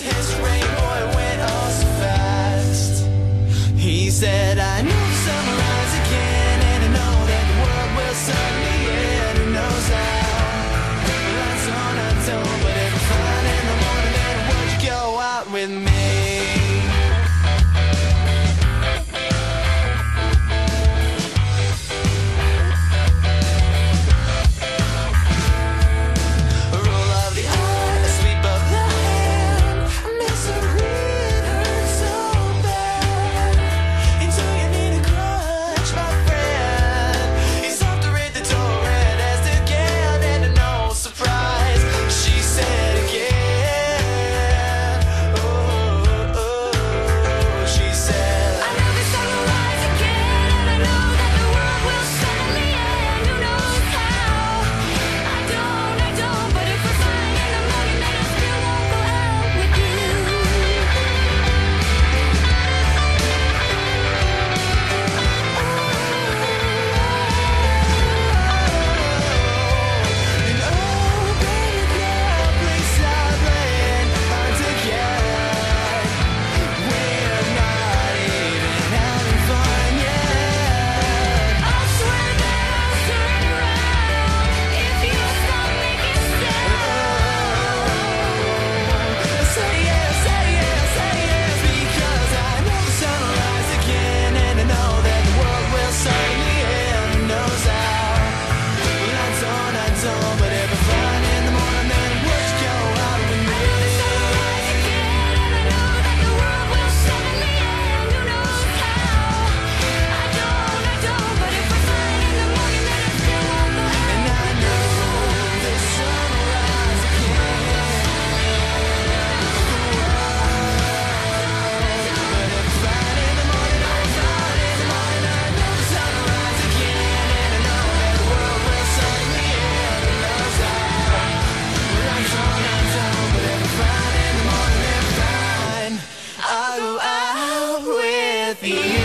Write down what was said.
his rainbow went all so fast. He said, I with you.